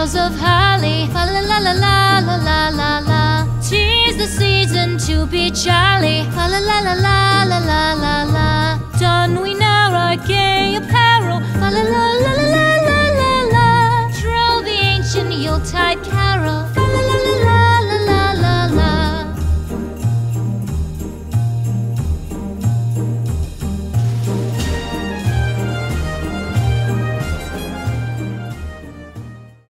boughs of holly. Fa la la la la la la la la. Tis the season to be jolly. Fa la la la la la la la la. Don we now our gay apparel. Fa la la la la la la la la. Troll the ancient Yuletide carol.